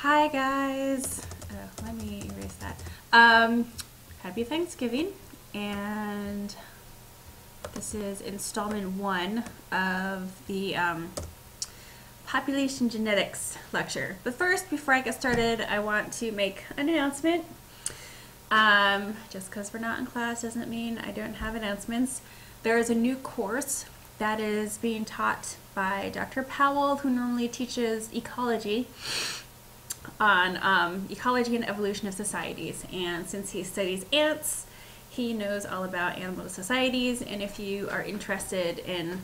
Hi guys. Oh, let me erase that. Um, happy Thanksgiving, and this is installment one of the um, population genetics lecture. But first, before I get started, I want to make an announcement. Um, just because we're not in class doesn't mean I don't have announcements. There is a new course that is being taught by Dr. Powell, who normally teaches ecology on um, ecology and evolution of societies. And since he studies ants, he knows all about animal societies. And if you are interested in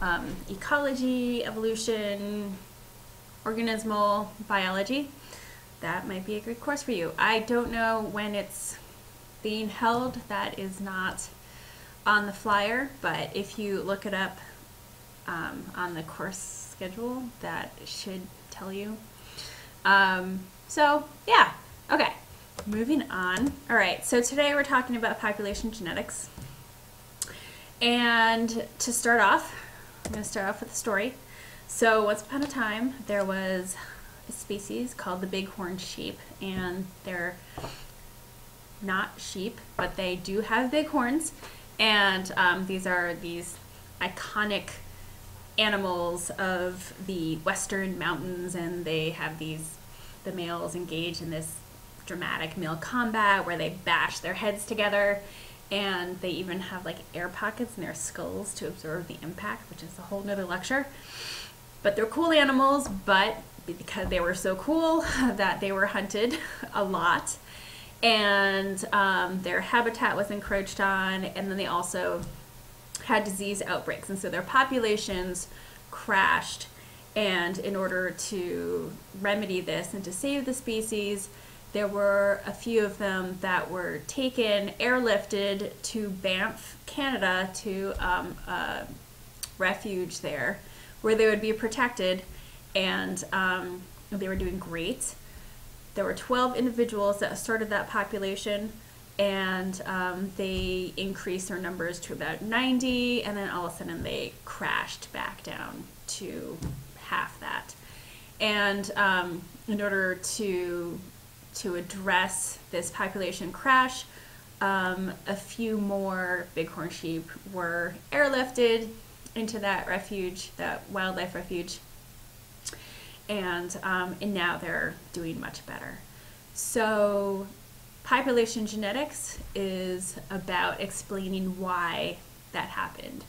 um, ecology, evolution, organismal biology, that might be a great course for you. I don't know when it's being held. That is not on the flyer, but if you look it up um, on the course schedule, that should tell you. Um, so, yeah, okay, moving on. All right, so today we're talking about population genetics. And to start off, I'm going to start off with a story. So, once upon a time, there was a species called the bighorn sheep, and they're not sheep, but they do have big horns. And um, these are these iconic animals of the western mountains, and they have these the males engage in this dramatic male combat where they bash their heads together and they even have like air pockets in their skulls to absorb the impact, which is a whole nother lecture. But they're cool animals, but because they were so cool that they were hunted a lot and um, their habitat was encroached on and then they also had disease outbreaks and so their populations crashed. And in order to remedy this and to save the species there were a few of them that were taken airlifted to banff canada to um, a refuge there where they would be protected. And um, they were doing great. There were 12 individuals that started that population, and um, they increased their numbers to about 90, and then all of a sudden they crashed back down to half that. And um, in order to to address this population crash, um, a few more bighorn sheep were airlifted into that refuge, that wildlife refuge, and um, and now they're doing much better. So, population genetics is about explaining why that happened,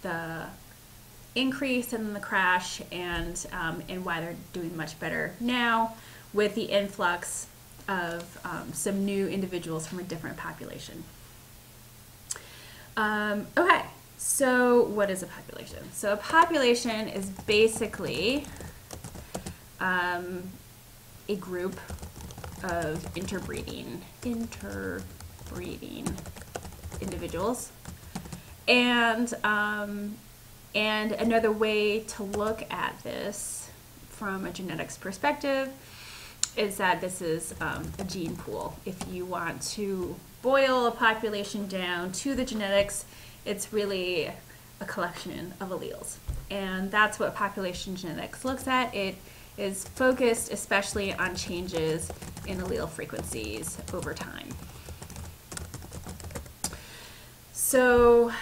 the increase and the crash, and um, and why they're doing much better now with the influx of um, some new individuals from a different population. Um, okay, so what is a population? So a population is basically um, a group of interbreeding, interbreeding individuals. And, um, and another way to look at this from a genetics perspective is that this is um, a gene pool. If you want to boil a population down to the genetics, it's really a collection of alleles. And that's what population genetics looks at. It is focused especially on changes in allele frequencies over time. So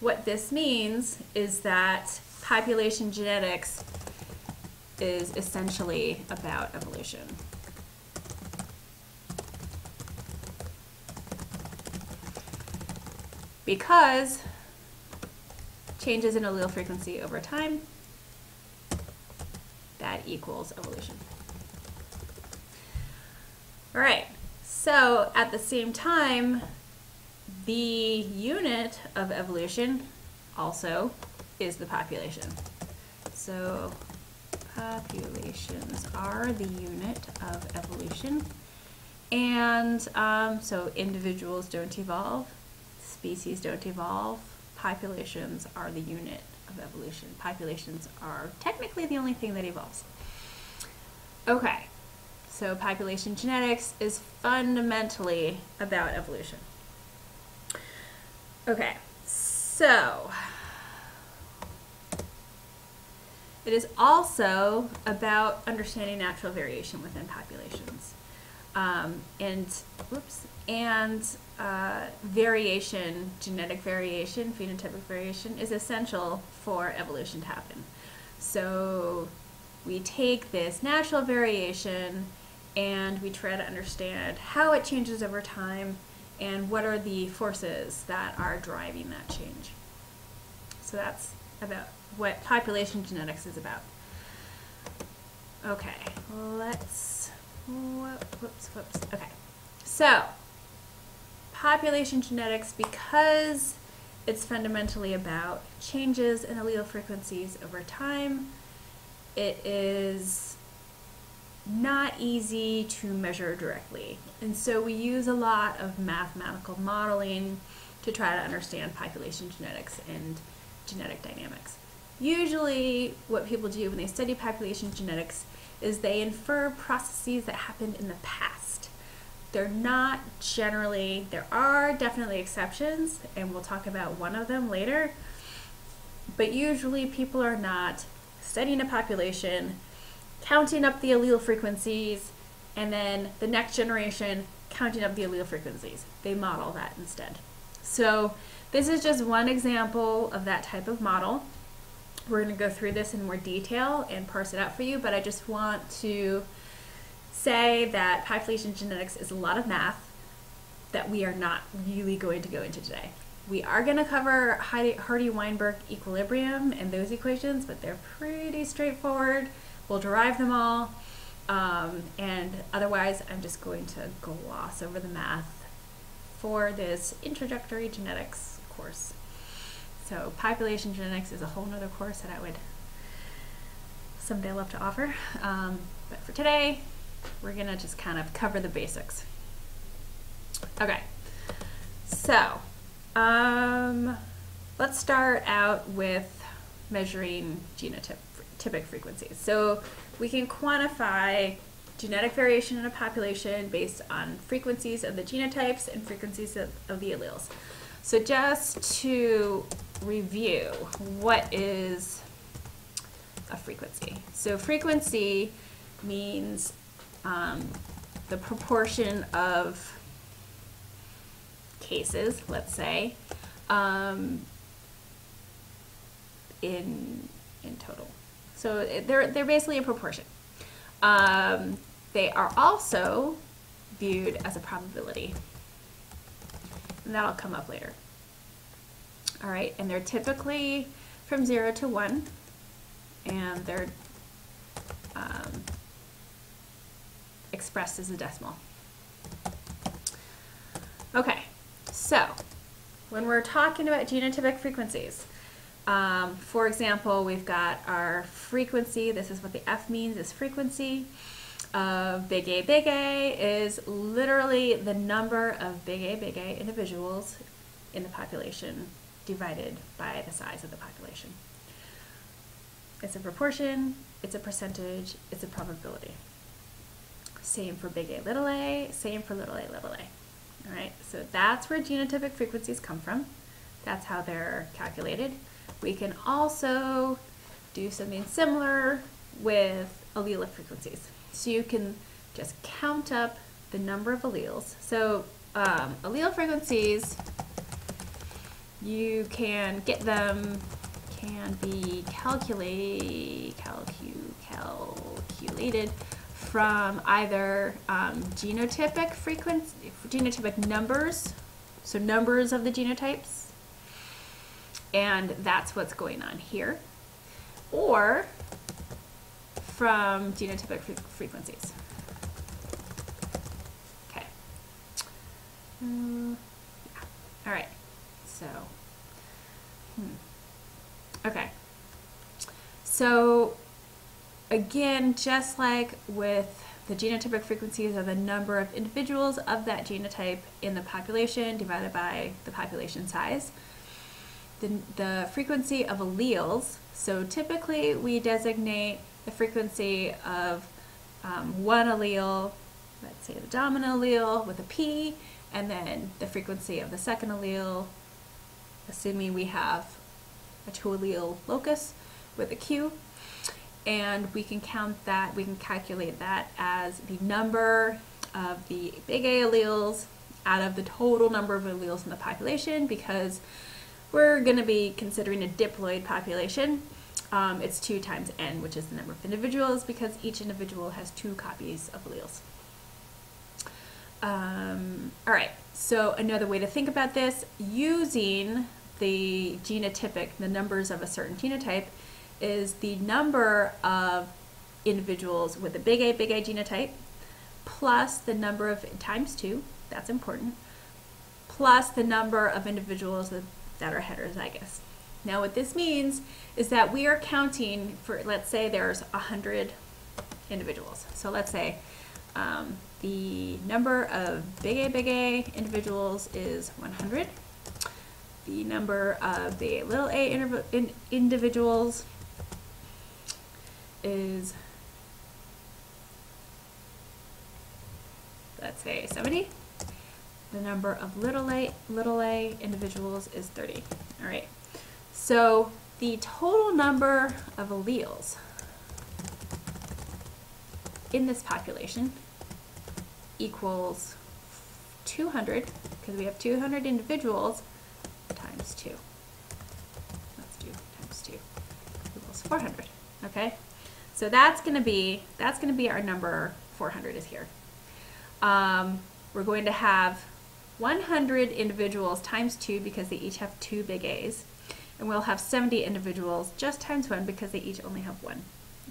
what this means is that population genetics is essentially about evolution. Because changes in allele frequency over time that equals evolution. All right, so at the same time, the unit of evolution also is the population. So populations are the unit of evolution. And um, so individuals don't evolve, species don't evolve, populations are the unit of evolution. Populations are technically the only thing that evolves. Okay, so population genetics is fundamentally about evolution. Okay, so It is also about understanding natural variation within populations. Um, and whoops, and uh, variation, genetic variation, phenotypic variation is essential for evolution to happen. So we take this natural variation and we try to understand how it changes over time and what are the forces that are driving that change. So that's about what population genetics is about. Okay, let's, whoops, whoops, okay. So, population genetics, because it's fundamentally about changes in allele frequencies over time, it is not easy to measure directly. And so we use a lot of mathematical modeling to try to understand population genetics and genetic dynamics. Usually what people do when they study population genetics is they infer processes that happened in the past. They're not generally, there are definitely exceptions, and we'll talk about one of them later, but usually people are not studying a population, counting up the allele frequencies, and then the next generation counting up the allele frequencies. They model that instead. So this is just one example of that type of model. We're going to go through this in more detail and parse it out for you, but I just want to say that population genetics is a lot of math that we are not really going to go into today. We are going to cover Hardy-Weinberg equilibrium and those equations, but they're pretty straightforward. We'll derive them all. Um, and otherwise, I'm just going to gloss over the math for this introductory genetics course. So population genetics is a whole nother course that I would someday love to offer. Um, but for today, we're gonna just kind of cover the basics. Okay, so um, let's start out with measuring genotypic frequencies. So we can quantify genetic variation in a population based on frequencies of the genotypes and frequencies of, of the alleles. So just to review, what is a frequency? So frequency means um, the proportion of cases, let's say, um, in in total. So they're they're basically a proportion. Um, they are also viewed as a probability. And that'll come up later. All right, and they're typically from zero to one, and they're um, expressed as a decimal. Okay, so when we're talking about genotypic frequencies, um, for example, we've got our frequency, this is what the F means, is frequency of big A, big A is literally the number of big A, big A individuals in the population divided by the size of the population. It's a proportion, it's a percentage, it's a probability. Same for big A, little a, same for little a, little a. All right, so that's where genotypic frequencies come from. That's how they're calculated. We can also do something similar with allele frequencies. So you can just count up the number of alleles. So um, allele frequencies, you can get them, can be calculate, calcu, calculated from either um, genotypic frequency, genotypic numbers, so numbers of the genotypes, and that's what's going on here. Or from genotypic fre frequencies. Okay. Um, yeah. All right. So, hmm. okay. So, again, just like with the genotypic frequencies are the number of individuals of that genotype in the population divided by the population size the, the frequency of alleles. So typically we designate the frequency of um, one allele, let's say the dominant allele with a P, and then the frequency of the second allele, assuming we have a two allele locus with a Q. and we can count that, we can calculate that as the number of the big A alleles out of the total number of alleles in the population because we're going to be considering a diploid population. Um, it's 2 times n, which is the number of individuals because each individual has two copies of alleles. Um, all right, so another way to think about this, using the genotypic, the numbers of a certain genotype, is the number of individuals with a big A, big A genotype, plus the number of, times two, that's important, plus the number of individuals that, that are heterozygous. Now what this means is that we are counting for, let's say there's 100 individuals. So let's say um, the number of big A, big A individuals is 100. The number of the little a in individuals is, let's say 70. The number of little a, little a individuals is 30. All right. So the total number of alleles in this population equals 200, because we have 200 individuals, times 2. Let's do times 2 equals 400, okay? So that's going to be, that's going to be our number 400 is here. Um, we're going to have 100 individuals times 2 because they each have two big A's. And we'll have 70 individuals just times 1 because they each only have one.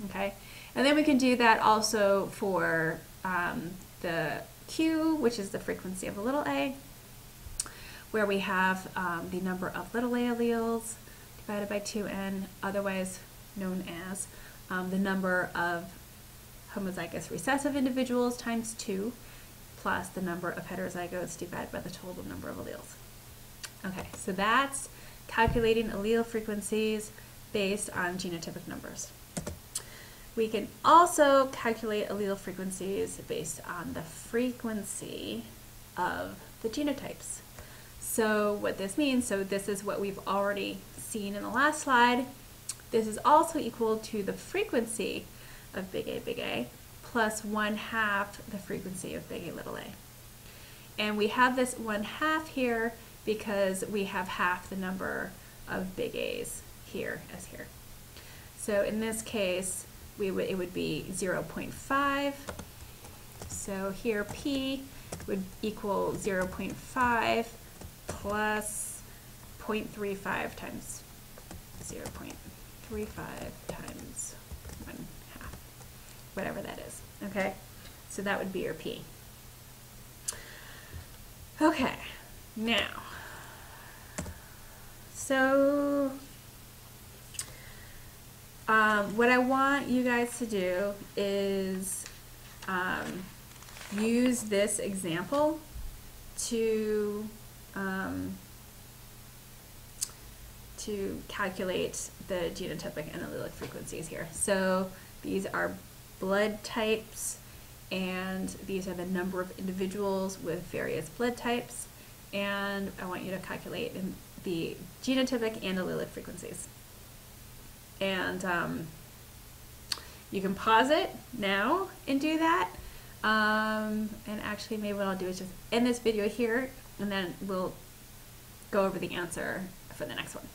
Okay? And then we can do that also for um, the Q, which is the frequency of a little a, where we have um, the number of little a alleles divided by 2n, otherwise known as um, the number of homozygous recessive individuals times 2 plus the number of heterozygotes divided by the total number of alleles. Okay, so that's calculating allele frequencies based on genotypic numbers. We can also calculate allele frequencies based on the frequency of the genotypes. So what this means, so this is what we've already seen in the last slide. This is also equal to the frequency of big A, big A, plus one half the frequency of big A, little a. And we have this one half here because we have half the number of big A's here as here. So in this case, we would, it would be 0.5. So here P would equal 0.5 plus 0.35 times 0.35 times 1 half, whatever that is, okay? So that would be your P. Okay, now, so um, what I want you guys to do is um, use this example to um, to calculate the genotypic and allelic frequencies here. So these are blood types and these are the number of individuals with various blood types and I want you to calculate the genotypic and allelic frequencies. And um, you can pause it now and do that. Um, and actually maybe what I'll do is just end this video here and then we'll go over the answer for the next one.